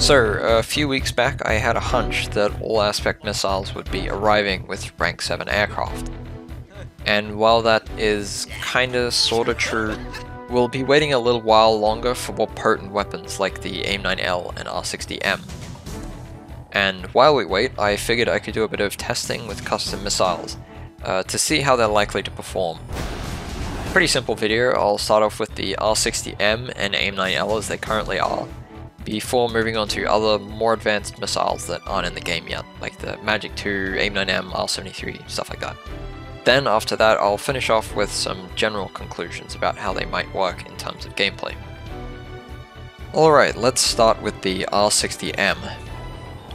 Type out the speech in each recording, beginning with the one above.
So, a few weeks back I had a hunch that all aspect missiles would be arriving with rank 7 aircraft. And while that is kinda sorta true, we'll be waiting a little while longer for more potent weapons like the AIM-9L and R60M. And while we wait, I figured I could do a bit of testing with custom missiles, uh, to see how they're likely to perform. Pretty simple video, I'll start off with the R60M and AIM-9L as they currently are, before moving on to other more advanced missiles that aren't in the game yet, like the Magic 2, AIM-9M, R73, stuff like that. Then after that I'll finish off with some general conclusions about how they might work in terms of gameplay. Alright, let's start with the R60M.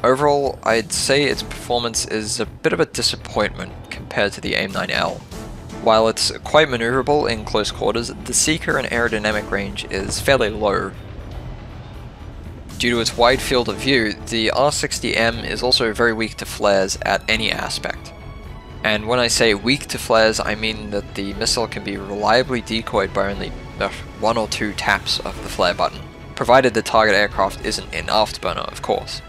Overall, I'd say its performance is a bit of a disappointment compared to the AIM-9L. While it's quite maneuverable in close quarters, the seeker and aerodynamic range is fairly low. Due to its wide field of view, the R60M is also very weak to flares at any aspect. And when I say weak to flares, I mean that the missile can be reliably decoyed by only uh, one or two taps of the flare button, provided the target aircraft isn't in afterburner, of course.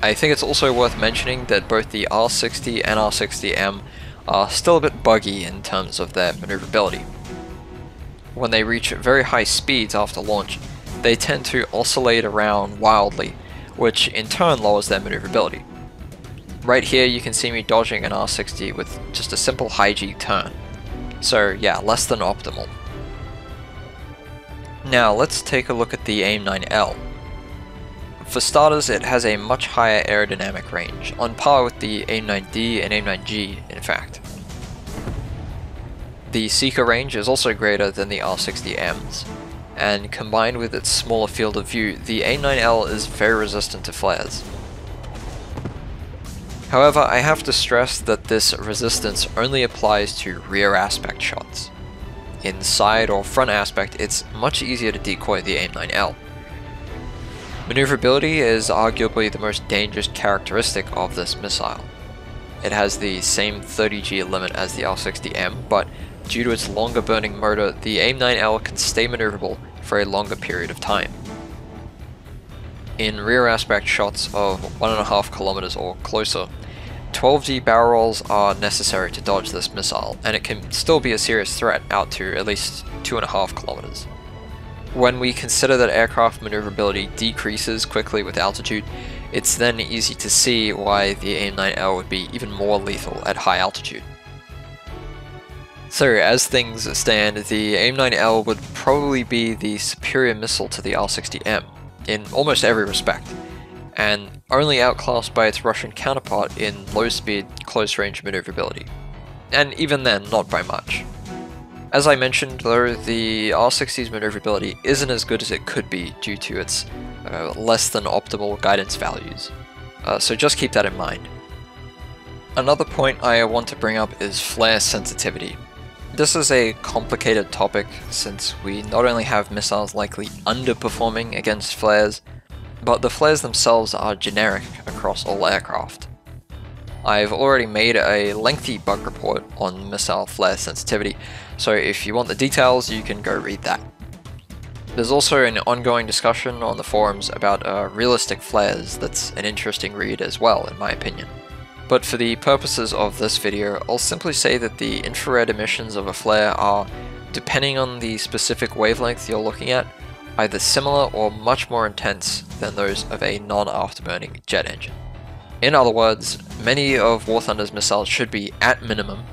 I think it's also worth mentioning that both the R60 and R60M are still a bit buggy in terms of their maneuverability. When they reach very high speeds after launch, they tend to oscillate around wildly, which in turn lowers their maneuverability. Right here you can see me dodging an R60 with just a simple high G turn. So yeah, less than optimal. Now let's take a look at the AIM-9L. For starters, it has a much higher aerodynamic range, on par with the AIM-9D and AIM-9G, in fact. The seeker range is also greater than the R60M's, and combined with its smaller field of view, the AIM-9L is very resistant to flares. However, I have to stress that this resistance only applies to rear aspect shots. In side or front aspect, it's much easier to decoy the AIM-9L. Maneuverability is arguably the most dangerous characteristic of this missile. It has the same 30G limit as the R60M, but due to its longer burning motor, the AIM-9L can stay maneuverable for a longer period of time. In rear aspect shots of 1.5 kilometers or closer, 12G barrel rolls are necessary to dodge this missile, and it can still be a serious threat out to at least 2.5 kilometers. When we consider that aircraft maneuverability decreases quickly with altitude, it's then easy to see why the AIM-9L would be even more lethal at high altitude. So, as things stand, the AIM-9L would probably be the superior missile to the R-60M, in almost every respect, and only outclassed by its Russian counterpart in low-speed, close-range maneuverability. And even then, not by much. As I mentioned though, the R60's maneuverability isn't as good as it could be due to its uh, less than optimal guidance values, uh, so just keep that in mind. Another point I want to bring up is flare sensitivity. This is a complicated topic since we not only have missiles likely underperforming against flares, but the flares themselves are generic across all aircraft. I've already made a lengthy bug report on missile flare sensitivity, so if you want the details, you can go read that. There's also an ongoing discussion on the forums about uh, realistic flares that's an interesting read as well, in my opinion. But for the purposes of this video, I'll simply say that the infrared emissions of a flare are, depending on the specific wavelength you're looking at, either similar or much more intense than those of a non-afterburning jet engine. In other words, many of War Thunder's missiles should be, at minimum,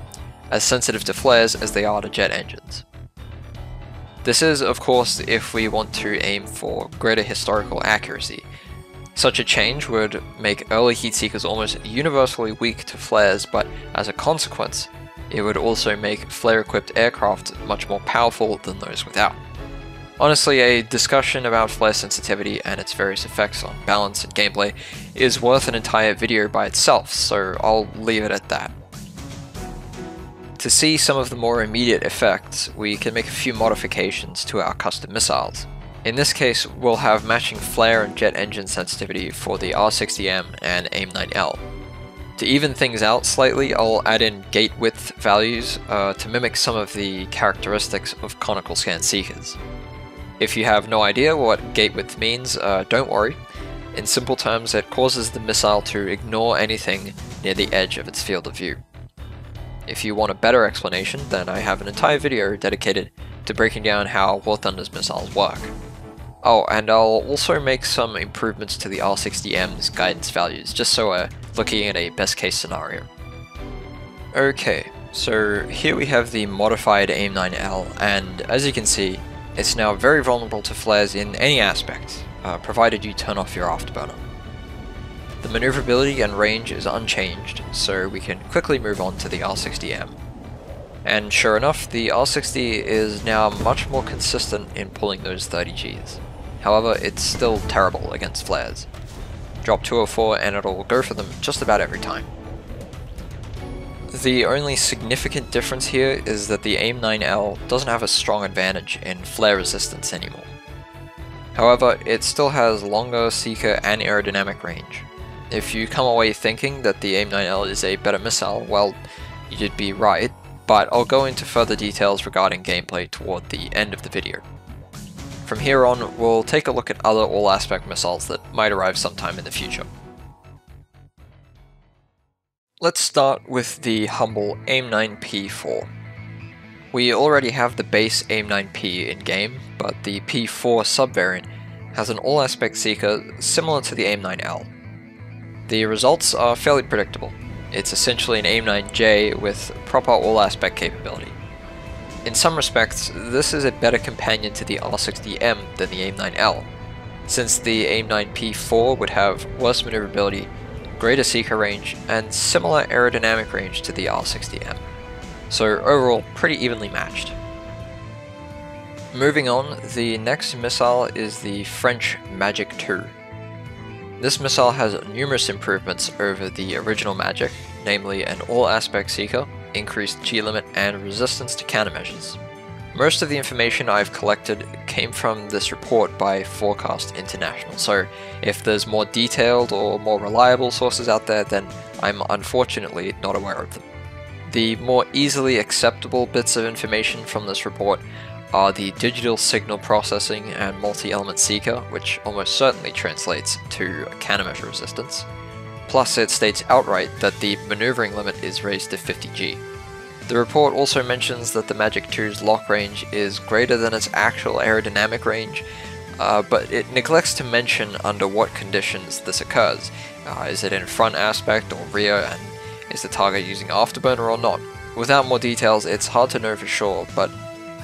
as sensitive to flares as they are to jet engines. This is, of course, if we want to aim for greater historical accuracy. Such a change would make early heat seekers almost universally weak to flares, but as a consequence, it would also make flare-equipped aircraft much more powerful than those without. Honestly, a discussion about flare sensitivity and its various effects on balance and gameplay is worth an entire video by itself, so I'll leave it at that. To see some of the more immediate effects, we can make a few modifications to our custom missiles. In this case, we'll have matching flare and jet engine sensitivity for the R60M and AIM-9L. To even things out slightly, I'll add in gate width values uh, to mimic some of the characteristics of conical scan seekers. If you have no idea what gate width means, uh, don't worry. In simple terms, it causes the missile to ignore anything near the edge of its field of view. If you want a better explanation, then I have an entire video dedicated to breaking down how War Thunder's missiles work. Oh, and I'll also make some improvements to the R60M's guidance values, just so we're looking at a best case scenario. Okay, so here we have the modified AIM-9L, and as you can see, it's now very vulnerable to flares in any aspect, uh, provided you turn off your afterburner. The maneuverability and range is unchanged, so we can quickly move on to the R60M. And sure enough, the R60 is now much more consistent in pulling those 30Gs. However, it's still terrible against flares. Drop 204 and it'll go for them just about every time. The only significant difference here is that the AIM-9L doesn't have a strong advantage in flare resistance anymore. However, it still has longer seeker and aerodynamic range. If you come away thinking that the AIM-9L is a better missile, well, you'd be right, but I'll go into further details regarding gameplay toward the end of the video. From here on, we'll take a look at other all-aspect missiles that might arrive sometime in the future. Let's start with the humble AIM-9P4. We already have the base AIM-9P in-game, but the P4 subvariant has an all-aspect seeker similar to the AIM-9L. The results are fairly predictable. It's essentially an AIM-9J with proper all-aspect capability. In some respects, this is a better companion to the R60M than the AIM-9L, since the AIM-9P4 would have worse maneuverability greater seeker range, and similar aerodynamic range to the R60M. So overall, pretty evenly matched. Moving on, the next missile is the French Magic II. This missile has numerous improvements over the original Magic, namely an all-aspect seeker, increased G-limit, and resistance to countermeasures. Most of the information I've collected came from this report by Forecast International, so if there's more detailed or more reliable sources out there, then I'm unfortunately not aware of them. The more easily acceptable bits of information from this report are the digital signal processing and multi-element seeker, which almost certainly translates to countermeasure resistance. Plus it states outright that the maneuvering limit is raised to 50G. The report also mentions that the Magic 2's lock range is greater than its actual aerodynamic range, uh, but it neglects to mention under what conditions this occurs. Uh, is it in front aspect or rear, and is the target using afterburner or not? Without more details, it's hard to know for sure, but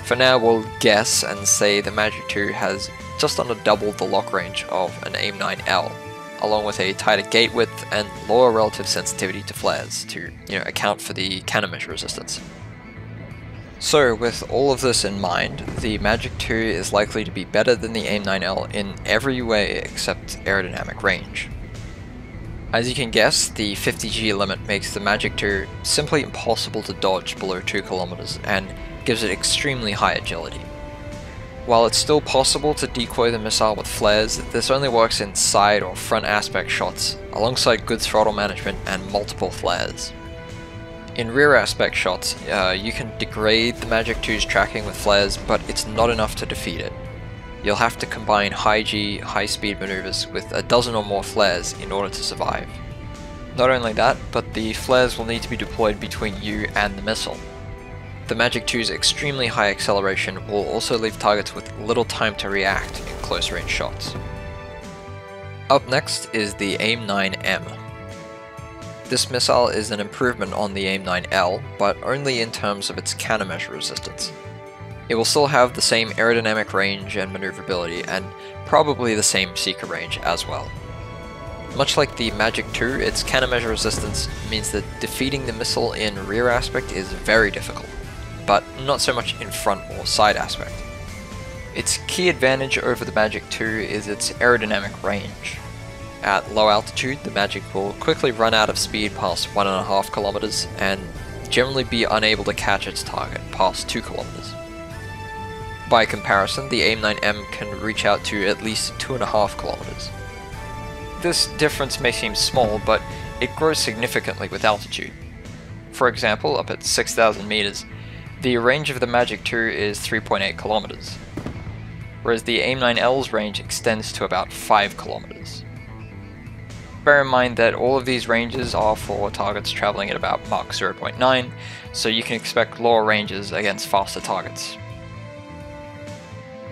for now we'll guess and say the Magic 2 has just under double the lock range of an AIM-9L along with a tighter gate width and lower relative sensitivity to flares to you know, account for the countermeasure resistance. So with all of this in mind, the Magic 2 is likely to be better than the AIM-9L in every way except aerodynamic range. As you can guess, the 50G limit makes the Magic 2 simply impossible to dodge below 2 km and gives it extremely high agility. While it's still possible to decoy the missile with flares, this only works in side or front aspect shots, alongside good throttle management and multiple flares. In rear aspect shots, uh, you can degrade the Magic 2's tracking with flares, but it's not enough to defeat it. You'll have to combine high G, high speed maneuvers with a dozen or more flares in order to survive. Not only that, but the flares will need to be deployed between you and the missile, the Magic 2's extremely high acceleration will also leave targets with little time to react in close range shots. Up next is the AIM-9M. This missile is an improvement on the AIM-9L, but only in terms of its countermeasure resistance. It will still have the same aerodynamic range and maneuverability, and probably the same seeker range as well. Much like the Magic 2, its countermeasure resistance means that defeating the missile in rear aspect is very difficult but not so much in front or side aspect. Its key advantage over the Magic 2 is its aerodynamic range. At low altitude, the Magic will quickly run out of speed past 1.5 kilometers and generally be unable to catch its target past 2 kilometers. By comparison, the AIM-9M can reach out to at least 2.5 kilometers. This difference may seem small, but it grows significantly with altitude. For example, up at 6,000 meters, the range of the Magic 2 is 3.8 kilometers, whereas the AIM-9L's range extends to about 5 kilometers. Bear in mind that all of these ranges are for targets traveling at about Mach 0.9, so you can expect lower ranges against faster targets.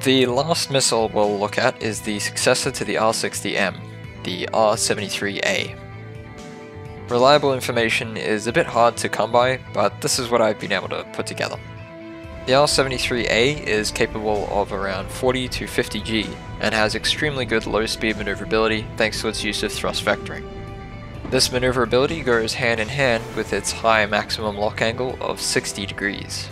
The last missile we'll look at is the successor to the R-60M, the R-73A. Reliable information is a bit hard to come by, but this is what I've been able to put together. The R-73A is capable of around 40 to 50 G and has extremely good low speed maneuverability thanks to its use of thrust vectoring. This maneuverability goes hand in hand with its high maximum lock angle of 60 degrees.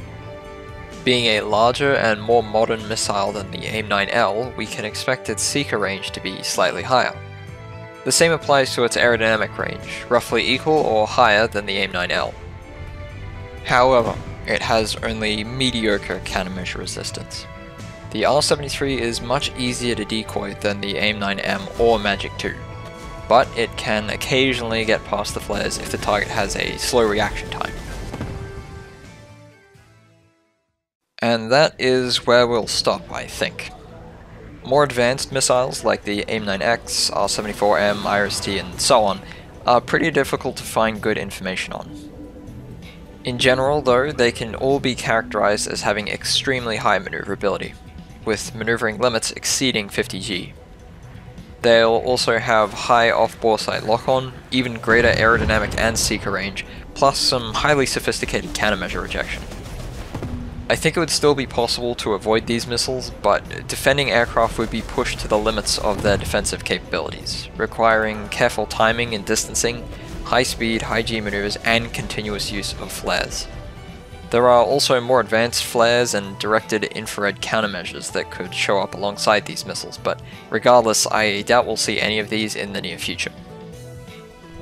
Being a larger and more modern missile than the AIM-9L, we can expect its seeker range to be slightly higher. The same applies to its aerodynamic range, roughly equal or higher than the AIM-9L. However, it has only mediocre countermeasure resistance. The R-73 is much easier to decoy than the AIM-9M or Magic 2, but it can occasionally get past the flares if the target has a slow reaction time. And that is where we'll stop, I think. More advanced missiles like the AIM-9X, R-74M, IRIS-T, and so on are pretty difficult to find good information on. In general, though, they can all be characterized as having extremely high maneuverability, with maneuvering limits exceeding 50G. They'll also have high off-bore sight lock-on, even greater aerodynamic and seeker range, plus some highly sophisticated countermeasure rejection. I think it would still be possible to avoid these missiles, but defending aircraft would be pushed to the limits of their defensive capabilities, requiring careful timing and distancing, high speed, high G maneuvers, and continuous use of flares. There are also more advanced flares and directed infrared countermeasures that could show up alongside these missiles, but regardless, I doubt we'll see any of these in the near future.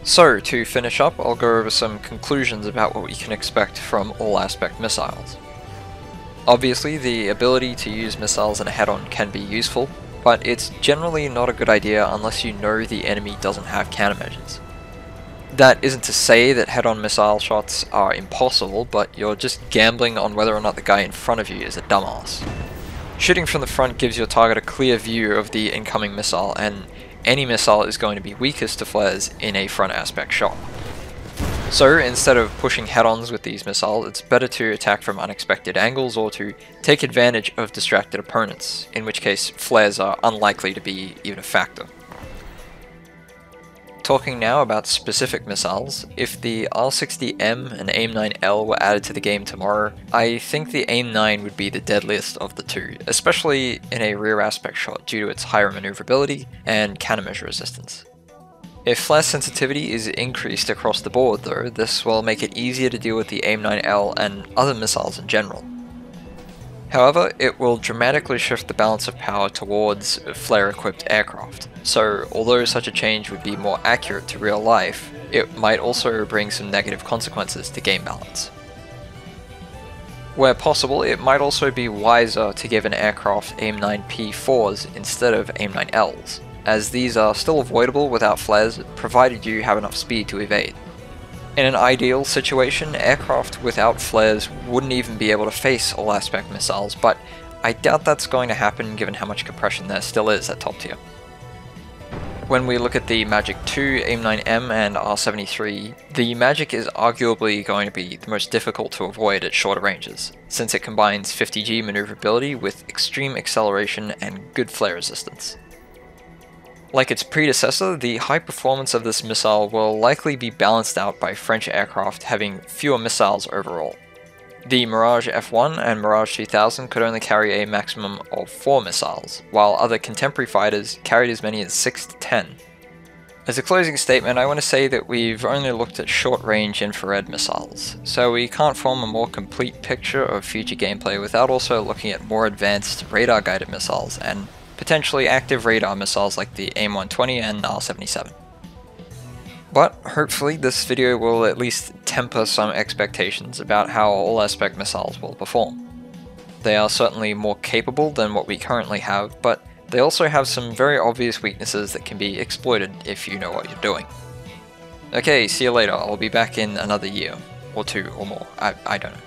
So, to finish up, I'll go over some conclusions about what we can expect from all-aspect missiles. Obviously, the ability to use missiles in a head-on can be useful, but it's generally not a good idea unless you know the enemy doesn't have countermeasures. That isn't to say that head-on missile shots are impossible, but you're just gambling on whether or not the guy in front of you is a dumbass. Shooting from the front gives your target a clear view of the incoming missile, and any missile is going to be weakest to flares in a front aspect shot. So instead of pushing head-ons with these missiles, it's better to attack from unexpected angles or to take advantage of distracted opponents, in which case flares are unlikely to be even a factor. Talking now about specific missiles, if the R60M and AIM-9L were added to the game tomorrow, I think the AIM-9 would be the deadliest of the two, especially in a rear aspect shot due to its higher maneuverability and countermeasure resistance. If flare sensitivity is increased across the board though, this will make it easier to deal with the AIM-9L and other missiles in general. However, it will dramatically shift the balance of power towards flare-equipped aircraft, so although such a change would be more accurate to real life, it might also bring some negative consequences to game balance. Where possible, it might also be wiser to give an aircraft AIM-9P4s instead of AIM-9Ls, as these are still avoidable without flares provided you have enough speed to evade. In an ideal situation, aircraft without flares wouldn't even be able to face all aspect missiles, but I doubt that's going to happen given how much compression there still is at top tier. When we look at the Magic 2, AIM-9M and R73, the Magic is arguably going to be the most difficult to avoid at shorter ranges, since it combines 50G maneuverability with extreme acceleration and good flare resistance. Like its predecessor, the high performance of this missile will likely be balanced out by French aircraft having fewer missiles overall. The Mirage F1 and Mirage 2000 could only carry a maximum of 4 missiles, while other contemporary fighters carried as many as 6 to 10. As a closing statement, I want to say that we've only looked at short-range infrared missiles, so we can't form a more complete picture of future gameplay without also looking at more advanced radar-guided missiles and potentially active radar missiles like the AIM-120 and R-77. But hopefully this video will at least temper some expectations about how all-aspect missiles will perform. They are certainly more capable than what we currently have, but they also have some very obvious weaknesses that can be exploited if you know what you're doing. Okay, see you later, I'll be back in another year, or two or more, I, I don't know.